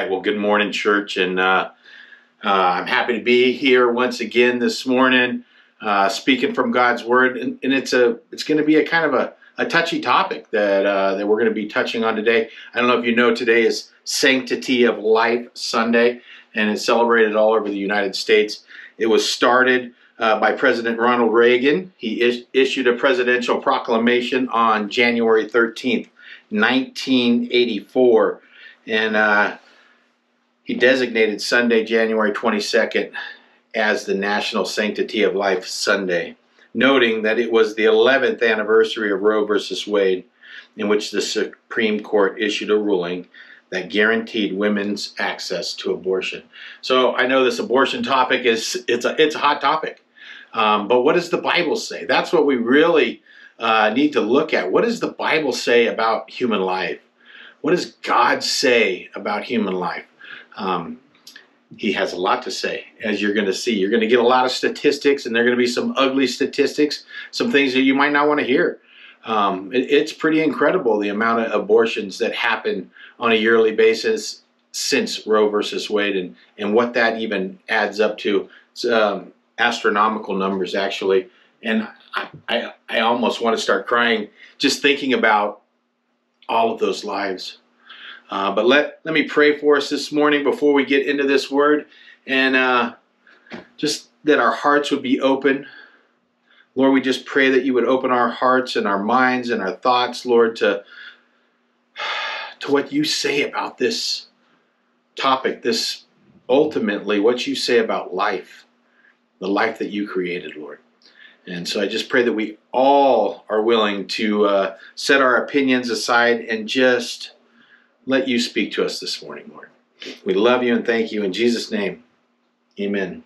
Right. Well, good morning, church, and uh, uh, I'm happy to be here once again this morning, uh, speaking from God's Word, and, and it's a it's going to be a kind of a, a touchy topic that uh, that we're going to be touching on today. I don't know if you know today is Sanctity of Life Sunday, and it's celebrated all over the United States. It was started uh, by President Ronald Reagan. He is, issued a presidential proclamation on January 13th, 1984 and uh, he designated Sunday, January 22nd, as the National Sanctity of Life Sunday, noting that it was the 11th anniversary of Roe versus Wade, in which the Supreme Court issued a ruling that guaranteed women's access to abortion. So I know this abortion topic is it's a it's a hot topic, um, but what does the Bible say? That's what we really uh, need to look at. What does the Bible say about human life? What does God say about human life? Um, he has a lot to say, as you're going to see. You're going to get a lot of statistics, and there are going to be some ugly statistics, some things that you might not want to hear. Um, it, it's pretty incredible the amount of abortions that happen on a yearly basis since Roe versus Wade, and, and what that even adds up to. Um, astronomical numbers, actually. And I, I, I almost want to start crying just thinking about all of those lives. Uh, but let, let me pray for us this morning before we get into this word and uh, just that our hearts would be open. Lord, we just pray that you would open our hearts and our minds and our thoughts, Lord, to, to what you say about this topic, this ultimately what you say about life, the life that you created, Lord. And so I just pray that we all are willing to uh, set our opinions aside and just let you speak to us this morning, Lord. We love you and thank you in Jesus' name. Amen.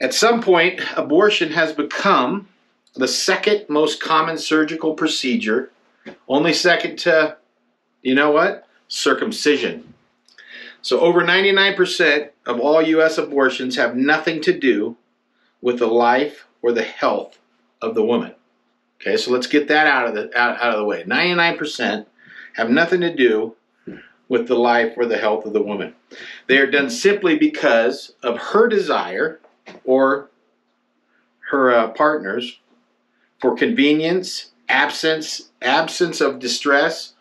At some point, abortion has become the second most common surgical procedure, only second to, you know what? Circumcision. So over 99% of all U.S. abortions have nothing to do with the life or the health of the woman. Okay, so let's get that out of the out, out of the way. 99% have nothing to do with the life or the health of the woman. They are done simply because of her desire or her uh, partners for convenience, absence, absence of distress,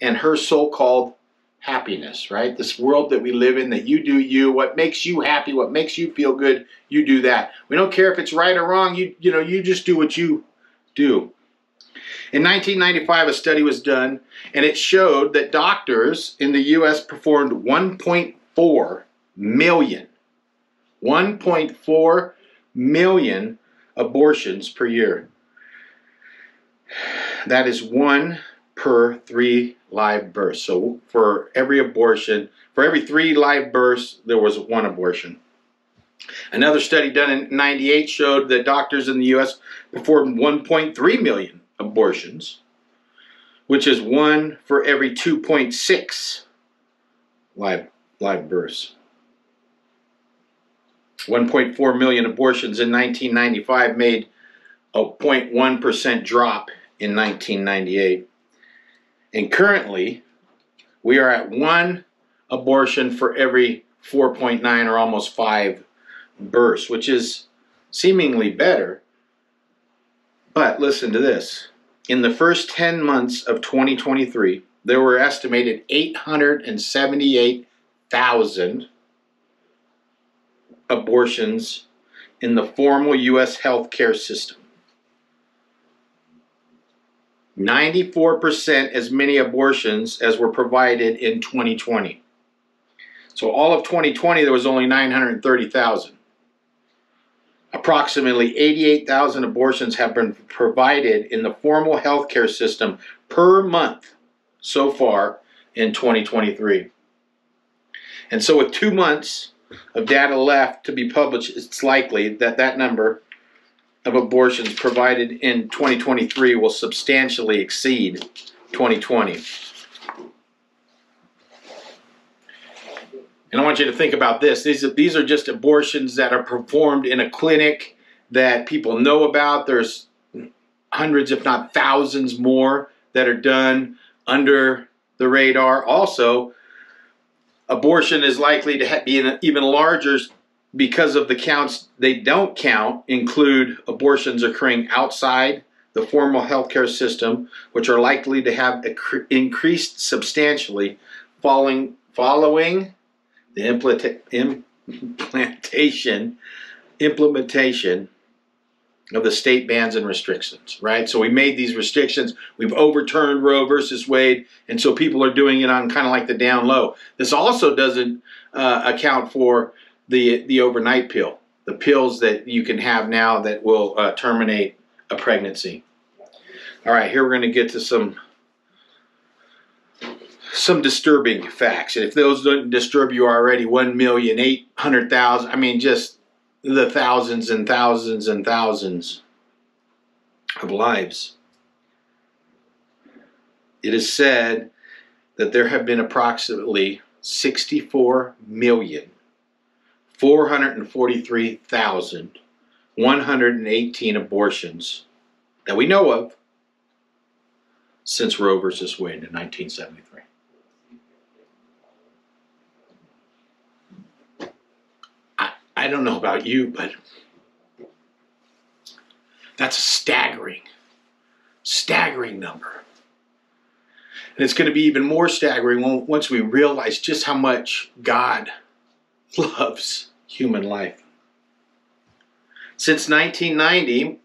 and her so-called happiness, right? This world that we live in, that you do you, what makes you happy, what makes you feel good, you do that. We don't care if it's right or wrong, you, you know, you just do what you do. In 1995, a study was done, and it showed that doctors in the U.S. performed 1.4 million, 1.4 million abortions per year. That is one per three live births. So for every abortion, for every three live births, there was one abortion. Another study done in 98 showed that doctors in the U.S. performed 1.3 million abortions, which is one for every 2.6 live, live births. 1.4 million abortions in 1995 made a 0.1% drop in 1998. And currently, we are at one abortion for every 4.9 or almost 5 births, which is seemingly better. But listen to this. In the first 10 months of 2023, there were estimated 878,000 abortions in the formal U.S. healthcare system. 94% as many abortions as were provided in 2020. So all of 2020 there was only 930,000. Approximately 88,000 abortions have been provided in the formal healthcare system per month so far in 2023. And so with 2 months of data left to be published, it's likely that that number of abortions provided in 2023 will substantially exceed 2020. And I want you to think about this. These are, these are just abortions that are performed in a clinic that people know about. There's hundreds, if not thousands more that are done under the radar. Also, abortion is likely to be even larger because of the counts they don't count include abortions occurring outside the formal healthcare system, which are likely to have increased substantially following, following the implementation implementation of the state bans and restrictions, right? So we made these restrictions. We've overturned Roe versus Wade, and so people are doing it on kind of like the down low. This also doesn't uh, account for the the overnight pill, the pills that you can have now that will uh, terminate a pregnancy. All right, here we're going to get to some some disturbing facts. And if those don't disturb you already, 1,800,000, I mean, just the thousands and thousands and thousands of lives. It is said that there have been approximately 64 million 443,118 abortions that we know of since Roe versus Wade in 1973. I don't know about you, but that's a staggering, staggering number. And it's going to be even more staggering once we realize just how much God loves human life. Since 1990,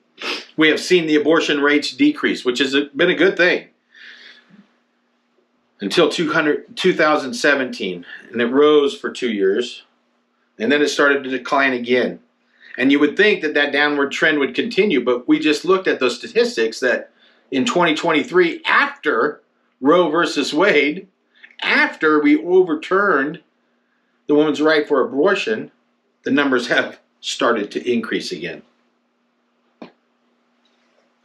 we have seen the abortion rates decrease, which has been a good thing. Until 2017, and it rose for two years and then it started to decline again. And you would think that that downward trend would continue, but we just looked at those statistics that in 2023, after Roe versus Wade, after we overturned the woman's right for abortion, the numbers have started to increase again.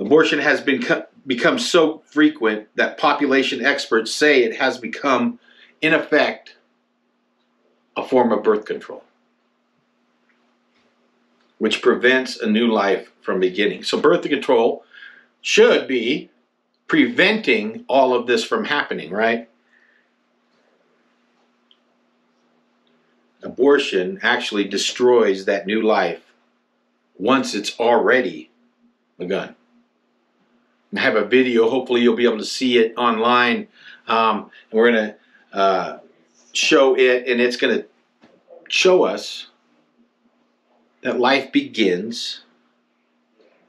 Abortion has been become so frequent that population experts say it has become, in effect, a form of birth control which prevents a new life from beginning. So birth control should be preventing all of this from happening, right? Abortion actually destroys that new life once it's already begun. I have a video, hopefully you'll be able to see it online. Um, and we're going to uh, show it, and it's going to show us that life begins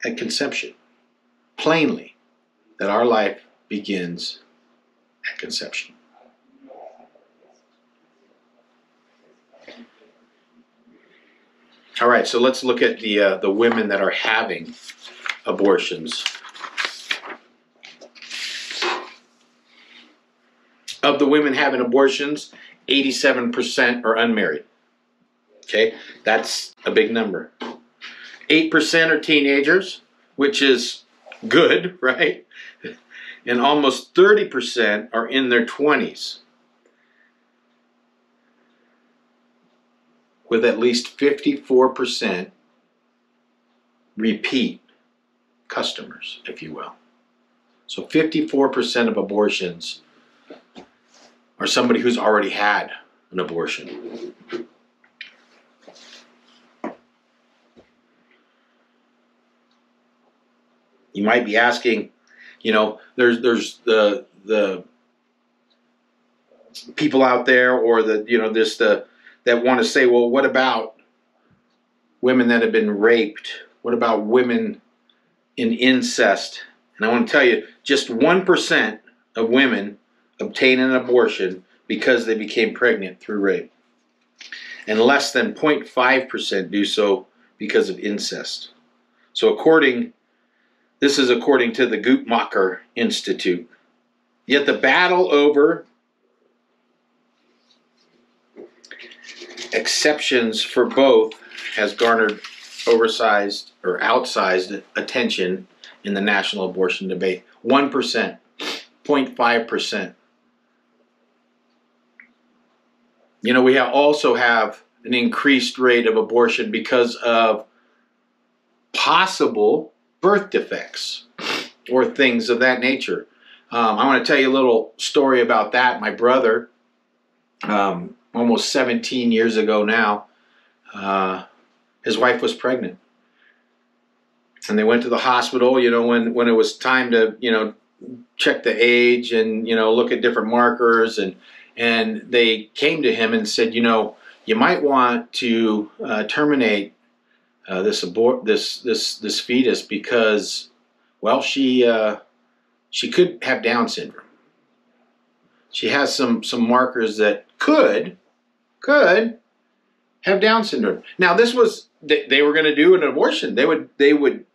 at conception. Plainly, that our life begins at conception. All right, so let's look at the uh, the women that are having abortions. Of the women having abortions, 87% are unmarried. Okay, that's a big number. 8% are teenagers, which is good, right? And almost 30% are in their 20s. With at least 54% repeat customers, if you will. So 54% of abortions are somebody who's already had an abortion. You might be asking, you know, there's there's the the people out there or the you know this the that want to say, well, what about women that have been raped? What about women in incest? And I want to tell you, just one percent of women obtain an abortion because they became pregnant through rape, and less than 0.5% do so because of incest. So, according this is according to the Guttmacher Institute. Yet the battle over exceptions for both has garnered oversized or outsized attention in the national abortion debate. 1%, 0.5%. You know, we have also have an increased rate of abortion because of possible birth defects or things of that nature. Um, I want to tell you a little story about that. My brother, um, almost 17 years ago now, uh, his wife was pregnant. And they went to the hospital, you know, when, when it was time to, you know, check the age and, you know, look at different markers. And, and they came to him and said, you know, you might want to uh, terminate uh, this abort this this this fetus because, well, she uh, she could have Down syndrome. She has some some markers that could could have Down syndrome. Now, this was they, they were going to do an abortion. They would they would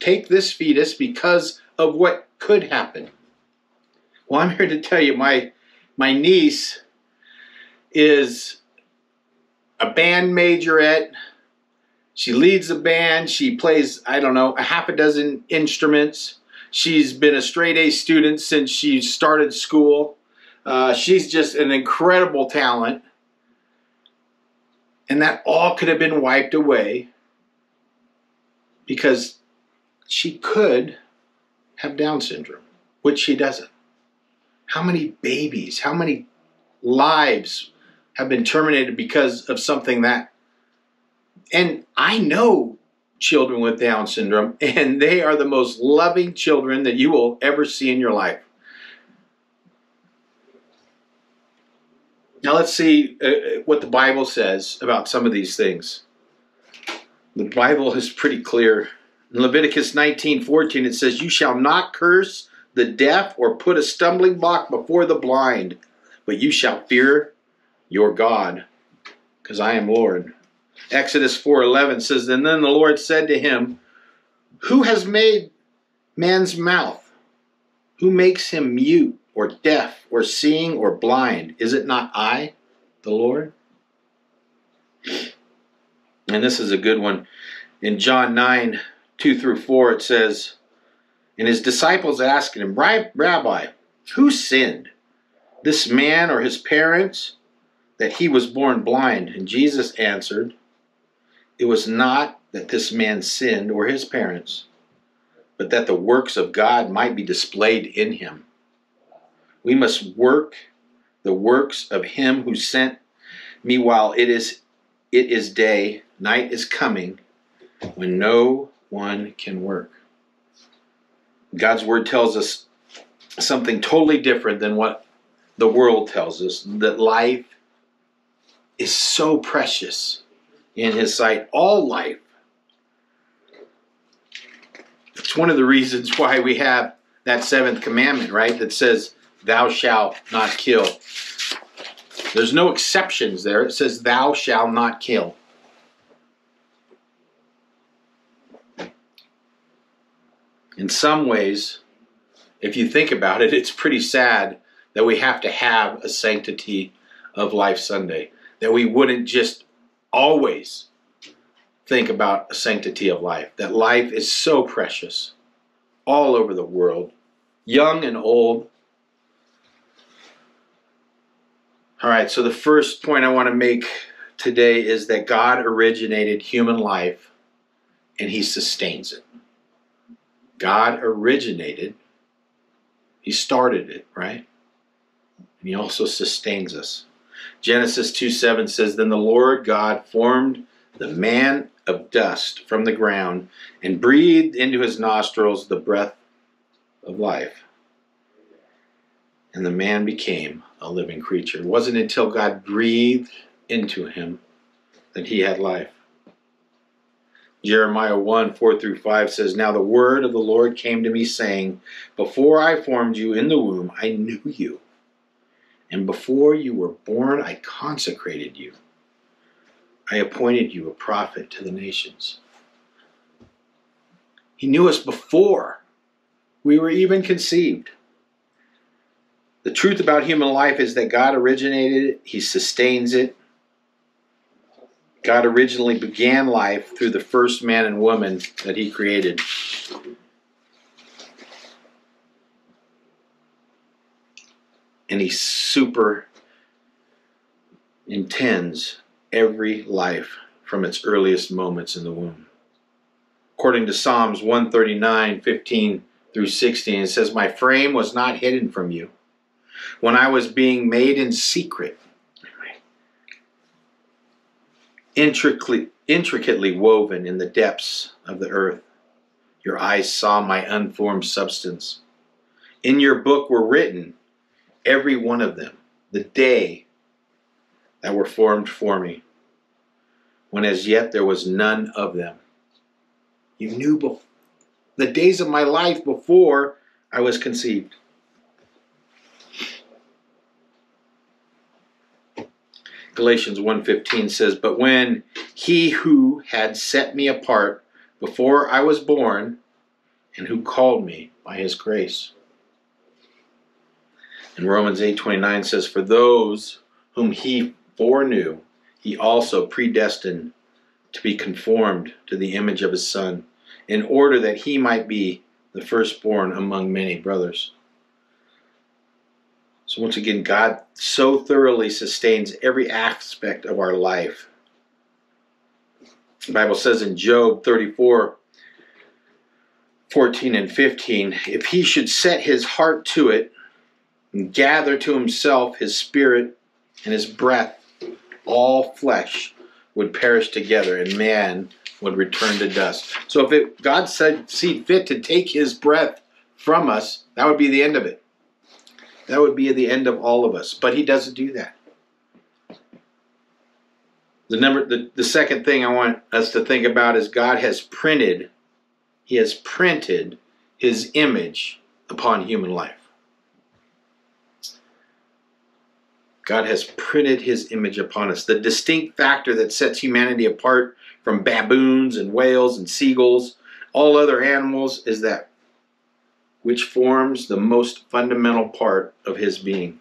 take this fetus because of what could happen. Well, I'm here to tell you my my niece is a band majorette. She leads a band. She plays, I don't know, a half a dozen instruments. She's been a straight A student since she started school. Uh, she's just an incredible talent. And that all could have been wiped away because she could have Down syndrome, which she doesn't. How many babies, how many lives have been terminated because of something that. And I know children with Down syndrome, and they are the most loving children that you will ever see in your life. Now let's see uh, what the Bible says about some of these things. The Bible is pretty clear. In Leviticus 19:14 it says, "You shall not curse the deaf or put a stumbling block before the blind, but you shall fear your God, because I am Lord. Exodus 4:11 says, And then the Lord said to him, Who has made man's mouth? Who makes him mute or deaf or seeing or blind? Is it not I, the Lord? And this is a good one. In John 9, 2 through 4, it says, And his disciples asked him, Rabbi, who sinned, this man or his parents? that he was born blind? And Jesus answered, It was not that this man sinned or his parents, but that the works of God might be displayed in him. We must work the works of him who sent me while it is it is day, night is coming, when no one can work. God's word tells us something totally different than what the world tells us that life is so precious in his sight. All life. It's one of the reasons why we have that seventh commandment, right? That says, Thou shalt not kill. There's no exceptions there. It says, Thou shalt not kill. In some ways, if you think about it, it's pretty sad that we have to have a sanctity of life Sunday that we wouldn't just always think about a sanctity of life, that life is so precious all over the world, young and old. All right, so the first point I want to make today is that God originated human life and he sustains it. God originated, he started it, right? And he also sustains us. Genesis 2 7 says, Then the Lord God formed the man of dust from the ground and breathed into his nostrils the breath of life. And the man became a living creature. It wasn't until God breathed into him that he had life. Jeremiah 1 4 through 5 says, Now the word of the Lord came to me, saying, Before I formed you in the womb, I knew you and before you were born, I consecrated you. I appointed you a prophet to the nations. He knew us before we were even conceived. The truth about human life is that God originated it, He sustains it. God originally began life through the first man and woman that He created. And he super intends every life from its earliest moments in the womb. According to Psalms 139, 15 through 16. It says, My frame was not hidden from you when I was being made in secret, intricately, intricately woven in the depths of the earth. Your eyes saw my unformed substance. In your book were written, every one of them, the day that were formed for me, when as yet there was none of them. You knew before the days of my life before I was conceived. Galatians 1:15 says, "But when he who had set me apart before I was born and who called me by his grace." And Romans 8:29 says, "For those whom he foreknew, he also predestined to be conformed to the image of his son." in order that he might be the firstborn among many brothers. So, once again, God so thoroughly sustains every aspect of our life. The Bible says in Job 34 14 and 15 if he should set his heart to it and gather to himself his spirit and his breath, all flesh would perish together, and man would return to dust. So if it, God said, see fit to take his breath from us, that would be the end of it. That would be the end of all of us. But he doesn't do that. The number the, the second thing I want us to think about is God has printed, he has printed his image upon human life. God has printed his image upon us. The distinct factor that sets humanity apart from baboons and whales and seagulls, all other animals, is that which forms the most fundamental part of his being.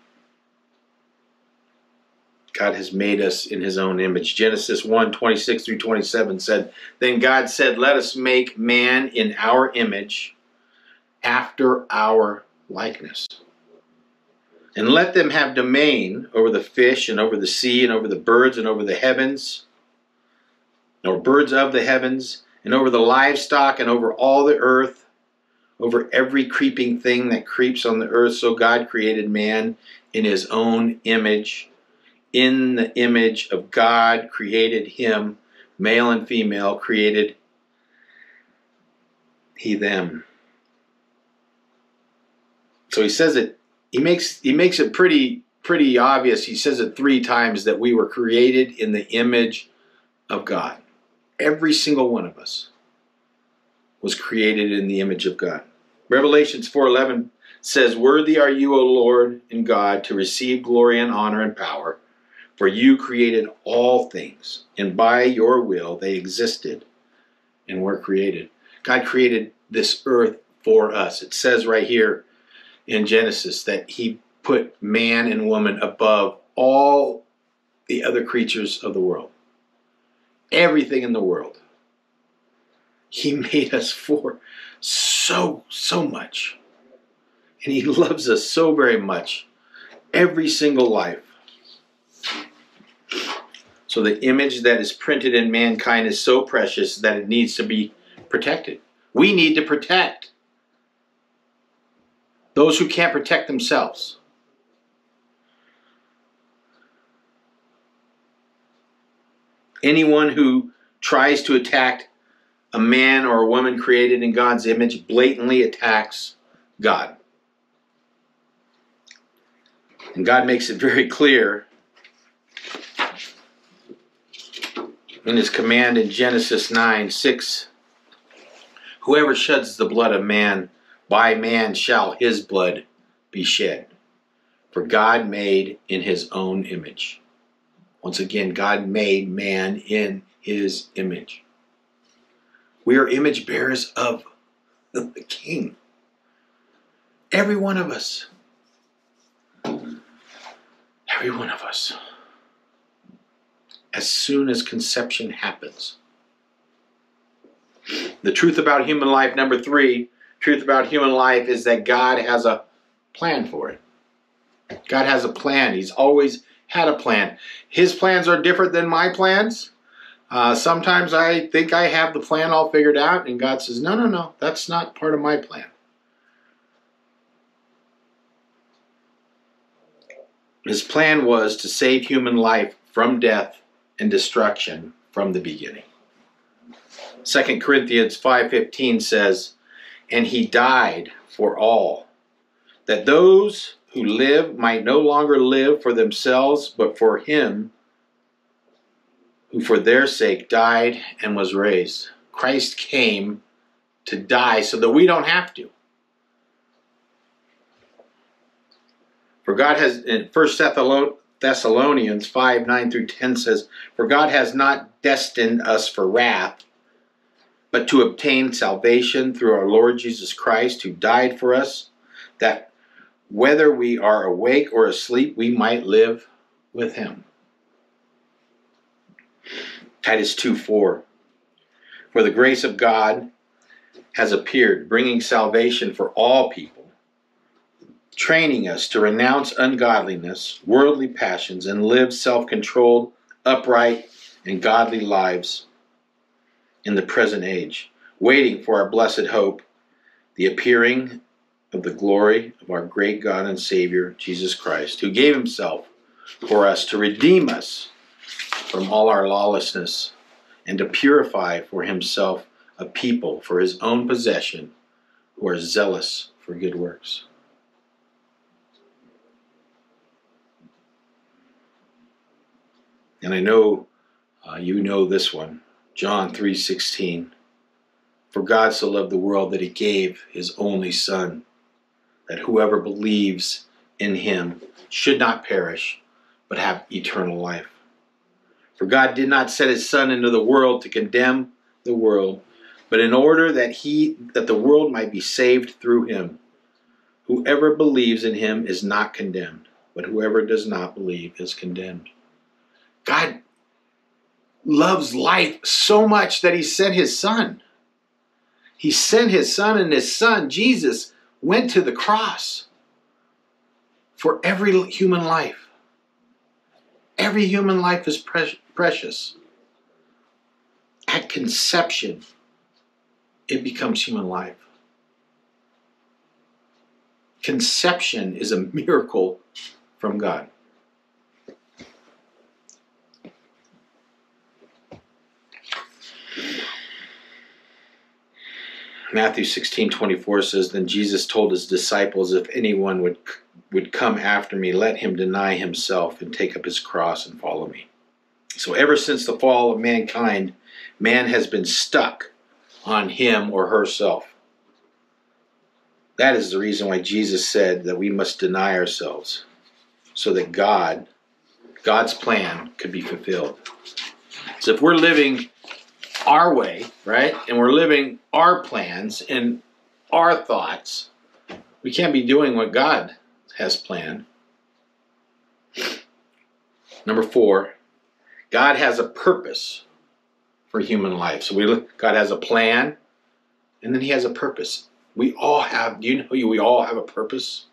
God has made us in his own image. Genesis 1 26 through 27 said, Then God said, Let us make man in our image, after our likeness. And let them have domain over the fish and over the sea and over the birds and over the heavens nor birds of the heavens, and over the livestock, and over all the earth, over every creeping thing that creeps on the earth. So God created man in his own image. In the image of God created him, male and female created he them. So he says it, he makes he makes it pretty pretty obvious. He says it three times that we were created in the image of God. Every single one of us was created in the image of God. Revelations 4:11 says, "Worthy are you, O Lord and God, to receive glory and honor and power, for you created all things, and by your will they existed and were created." God created this earth for us. It says right here in Genesis that he put man and woman above all the other creatures of the world everything in the world. He made us for so, so much. And He loves us so very much. Every single life. So the image that is printed in mankind is so precious that it needs to be protected. We need to protect those who can't protect themselves. Anyone who tries to attack a man or a woman created in God's image blatantly attacks God. And God makes it very clear in his command in Genesis 9 6 Whoever sheds the blood of man, by man shall his blood be shed. For God made in his own image. Once again, God made man in his image. We are image bearers of the King. Every one of us. Every one of us. As soon as conception happens. The truth about human life, number three, truth about human life is that God has a plan for it. God has a plan. He's always had a plan. His plans are different than my plans. Uh, sometimes I think I have the plan all figured out, and God says, No, no, no, that's not part of my plan. His plan was to save human life from death and destruction from the beginning. 2 Corinthians 5:15 says, "And he died for all, that those who live might no longer live for themselves, but for him who for their sake died and was raised." Christ came to die so that we don't have to. For God has in 1 Thessalonians 5 9 through 10 says, For God has not destined us for wrath, but to obtain salvation through our Lord Jesus Christ, who died for us, that whether we are awake or asleep, we might live with him. Titus 2 4. For the grace of God has appeared, bringing salvation for all people, training us to renounce ungodliness, worldly passions, and live self controlled, upright, and godly lives in the present age, waiting for our blessed hope, the appearing of the glory of our great God and Savior, Jesus Christ, who gave himself for us to redeem us from all our lawlessness and to purify for himself a people for his own possession who are zealous for good works. And I know uh, you know this one, John 3:16. For God so loved the world that he gave his only son that whoever believes in him should not perish but have eternal life. For God did not set his son into the world to condemn the world, but in order that he that the world might be saved through him. Whoever believes in him is not condemned, but whoever does not believe is condemned. God loves life so much that he sent his son. He sent his son, and his son, Jesus, went to the cross for every human life. Every human life is precious. At conception, it becomes human life. Conception is a miracle from God. Matthew 16, 24 says, Then Jesus told his disciples, If anyone would, would come after me, let him deny himself and take up his cross and follow me. So, ever since the fall of mankind, man has been stuck on him or herself. That is the reason why Jesus said that we must deny ourselves so that God, God's plan, could be fulfilled. So if we're living our way, right, and we're living our plans and our thoughts, we can't be doing what God has planned. Number four, God has a purpose for human life. So we look, God has a plan, and then He has a purpose. We all have. Do you know you we all have a purpose?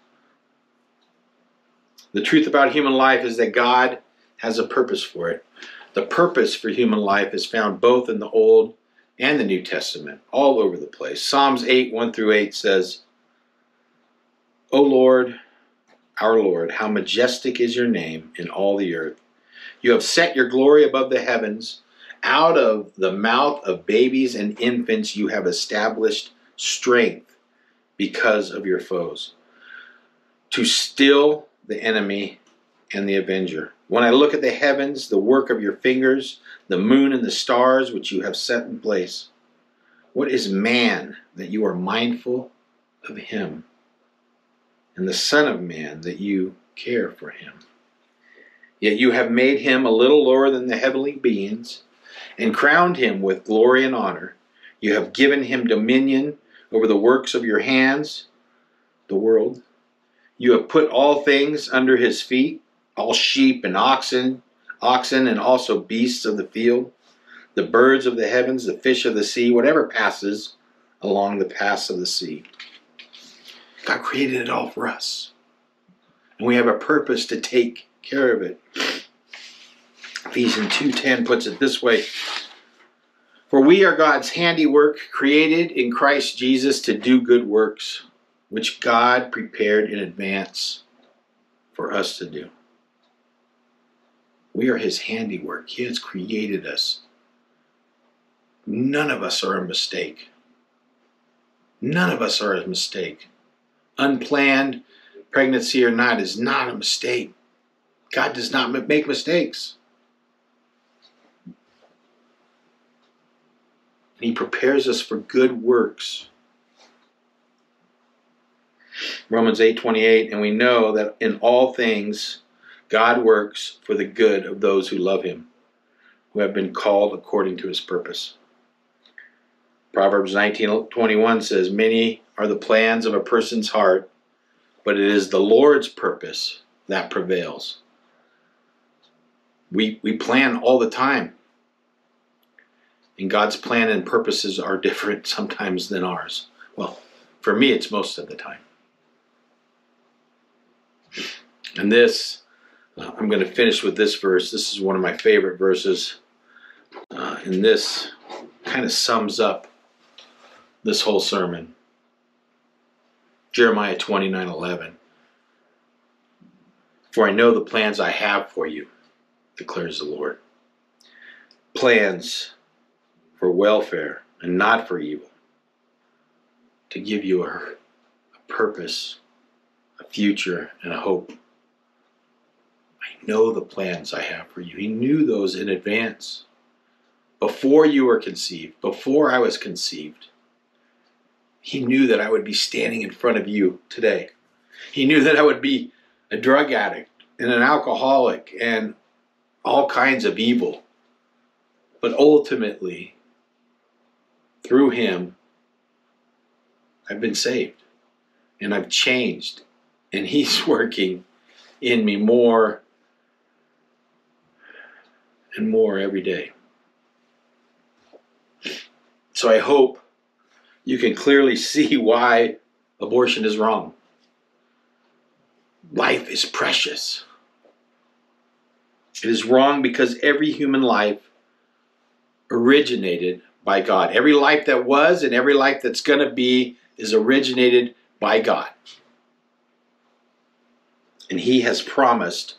The truth about human life is that God has a purpose for it. The purpose for human life is found both in the Old and the New Testament, all over the place. Psalms 8, 1 through 8 says, O Lord, our Lord, how majestic is your name in all the earth. You have set your glory above the heavens. Out of the mouth of babies and infants you have established strength because of your foes, to still the enemy and the avenger. When I look at the heavens, the work of your fingers, the moon and the stars which you have set in place, what is man that you are mindful of him, and the Son of Man that you care for him? Yet you have made him a little lower than the heavenly beings and crowned him with glory and honor. You have given him dominion over the works of your hands, the world. You have put all things under his feet, all sheep and oxen, oxen and also beasts of the field, the birds of the heavens, the fish of the sea, whatever passes along the paths of the sea. God created it all for us. And we have a purpose to take care of it. Ephesians 2:10 puts it this way: For we are God's handiwork, created in Christ Jesus to do good works, which God prepared in advance for us to do. We are His handiwork. He has created us. None of us are a mistake. None of us are a mistake. Unplanned pregnancy or not is not a mistake. God does not make mistakes. And He prepares us for good works. Romans 8:28 and we know that in all things God works for the good of those who love him who have been called according to his purpose. Proverbs 19:21 says many are the plans of a person's heart but it is the Lord's purpose that prevails. We we plan all the time. And God's plan and purposes are different sometimes than ours. Well, for me it's most of the time. And this, uh, I'm going to finish with this verse. This is one of my favorite verses. Uh, and this kind of sums up this whole sermon. Jeremiah 29 11. For I know the plans I have for you, declares the Lord. Plans for welfare and not for evil, to give you a, a purpose, a future, and a hope. I know the plans I have for you. He knew those in advance. Before you were conceived, before I was conceived, He knew that I would be standing in front of you today. He knew that I would be a drug addict and an alcoholic and all kinds of evil. But ultimately, through Him, I've been saved and I've changed. And He's working in me more and more every day. So I hope you can clearly see why abortion is wrong. Life is precious. It is wrong because every human life originated by God. Every life that was and every life that's going to be is originated by God. And He has promised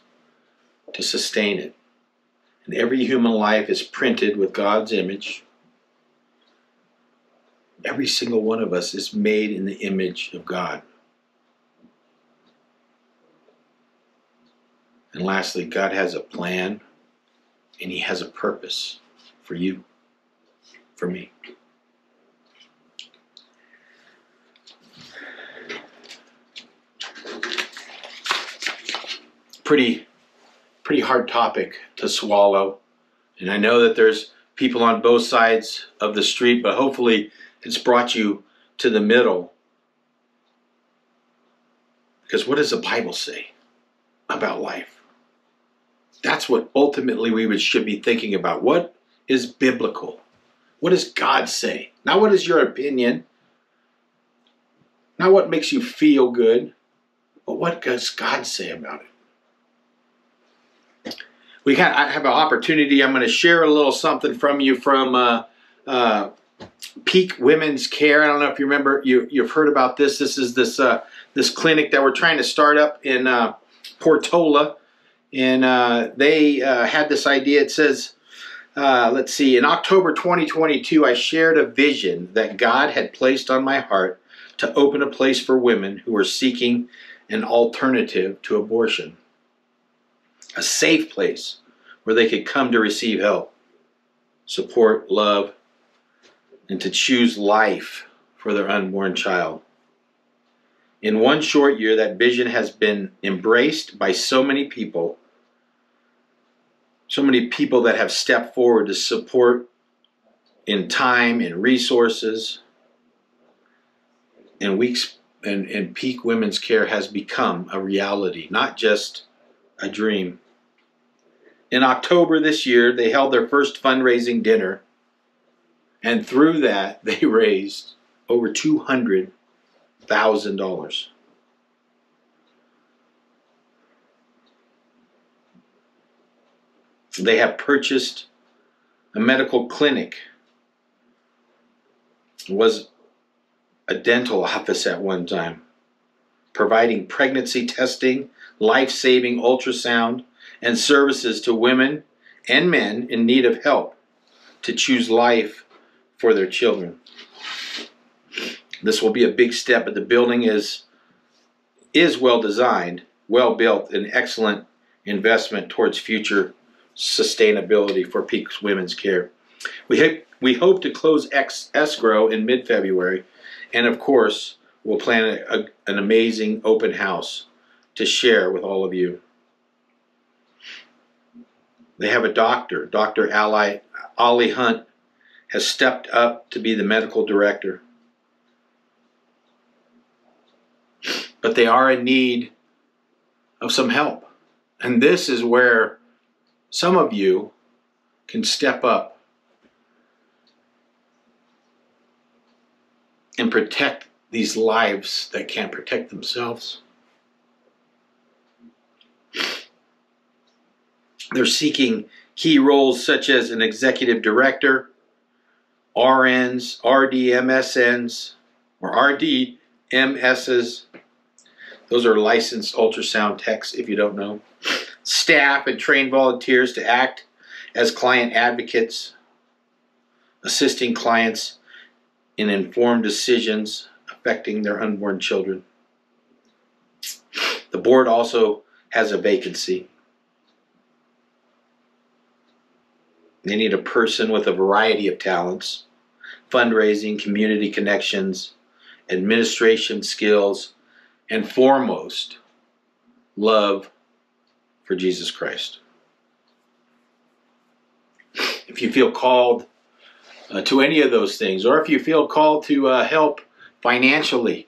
to sustain it. And every human life is printed with God's image. Every single one of us is made in the image of God. And lastly, God has a plan and He has a purpose for you, for me. Pretty pretty hard topic to swallow. And I know that there's people on both sides of the street, but hopefully it's brought you to the middle. Because what does the Bible say about life? That's what ultimately we should be thinking about. What is biblical? What does God say? Not what is your opinion, not what makes you feel good, but what does God say about it? We have an opportunity. I'm going to share a little something from you from uh, uh, Peak Women's Care. I don't know if you remember, you, you've heard about this. This is this uh, this clinic that we're trying to start up in uh, Portola, and uh, they uh, had this idea. It says, let's see, in October 2022, I shared a vision that God had placed on my heart to open a place for women who are seeking an alternative to abortion a safe place where they could come to receive help, support, love, and to choose life for their unborn child. In one short year, that vision has been embraced by so many people, so many people that have stepped forward to support in time and resources. And weeks and, and peak women's care has become a reality, not just a dream. In October this year, they held their first fundraising dinner, and through that, they raised over $200,000. They have purchased a medical clinic. It was a dental office at one time, providing pregnancy testing, life saving ultrasound, and services to women and men in need of help to choose life for their children. This will be a big step, but the building is is well designed, well built, an excellent investment towards future sustainability for Peaks Women's Care. We hope, we hope to close ex- escrow in mid-February, and of course, we'll plan a, a, an amazing open house to share with all of you. They have a doctor, Dr. Ali, Ali Hunt, has stepped up to be the medical director. But they are in need of some help. And this is where some of you can step up and protect these lives that can't protect themselves. They're seeking key roles such as an executive director, RNs, RDMSNs, or RDMSs. Those are licensed ultrasound techs, if you don't know. Staff and trained volunteers to act as client advocates, assisting clients in informed decisions affecting their unborn children. The board also has a vacancy. They need a person with a variety of talents fundraising, community connections, administration skills, and foremost, love for Jesus Christ. If you feel called uh, to any of those things, or if you feel called to uh, help financially,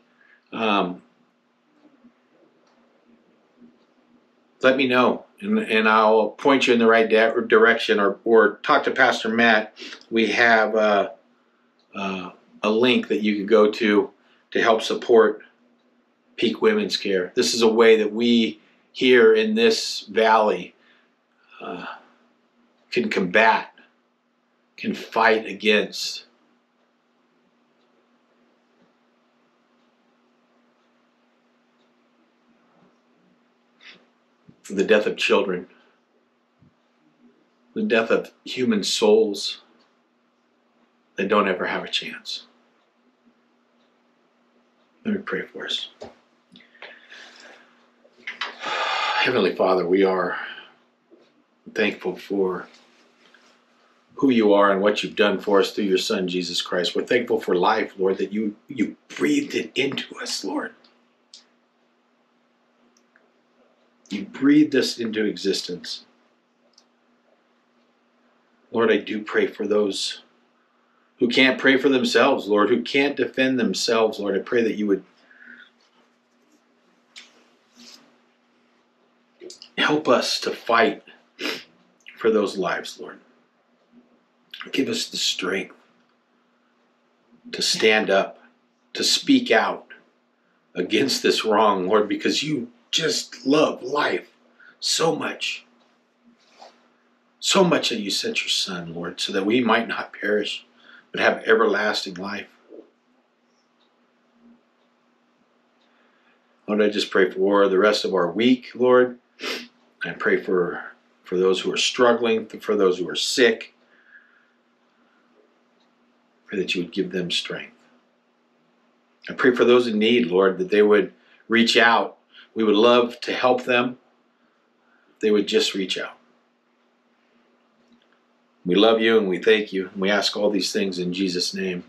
um, let me know and, and I'll point you in the right direction or, or talk to Pastor Matt. We have uh, uh, a link that you could go to to help support Peak Women's Care. This is a way that we here in this valley uh, can combat, can fight against the death of children, the death of human souls that don't ever have a chance. Let me pray for us. Heavenly Father, we are thankful for who you are and what you've done for us through your Son, Jesus Christ. We're thankful for life, Lord, that you, you breathed it into us, Lord. You breathed us into existence. Lord, I do pray for those who can't pray for themselves, Lord, who can't defend themselves, Lord. I pray that you would help us to fight for those lives, Lord. Give us the strength to stand up, to speak out against this wrong, Lord, because you just love life so much. So much that you sent your Son, Lord, so that we might not perish, but have everlasting life. Lord, I just pray for the rest of our week, Lord. I pray for, for those who are struggling, for those who are sick. Pray that you would give them strength. I pray for those in need, Lord, that they would reach out we would love to help them. They would just reach out. We love you and we thank you. And we ask all these things in Jesus' name.